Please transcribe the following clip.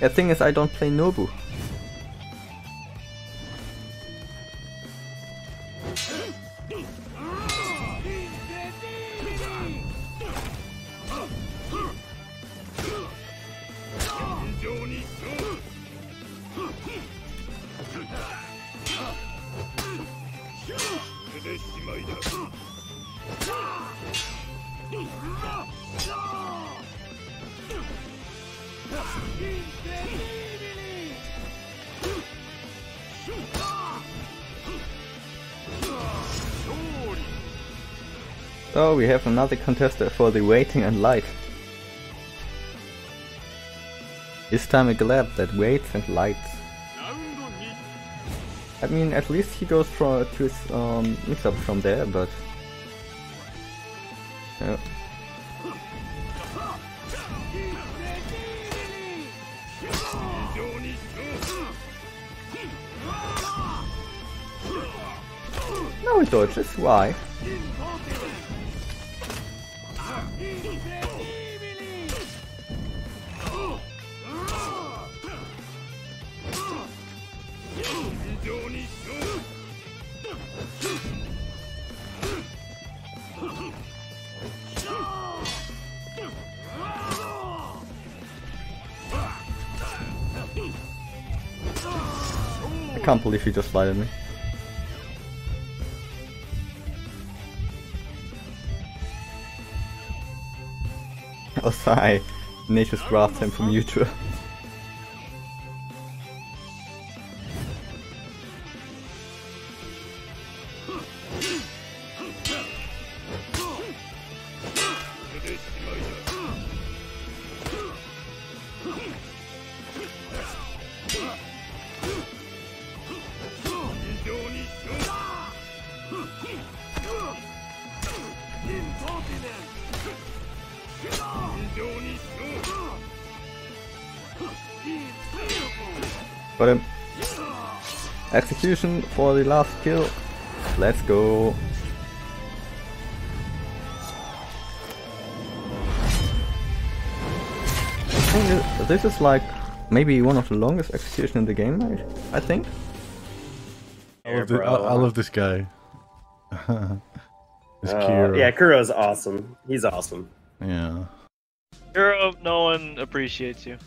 The thing is, I don't play Nobu. So we have another contestant for the waiting and light. This time a glad that waits and lights. I mean, at least he goes for to his um, mix-up from there, but... Yeah. No, he dodges. Why? Can't believe he just lied at me. Sigh. Nature's grasped him from neutral. Got him. Um, execution for the last kill. Let's go. Think uh, This is like maybe one of the longest execution in the game, I, I think. I love, thi- I, I love this guy. this Uh, Kira. yeah, Kuro's awesome. He's awesome. Yeah. Kuro, no one appreciates you.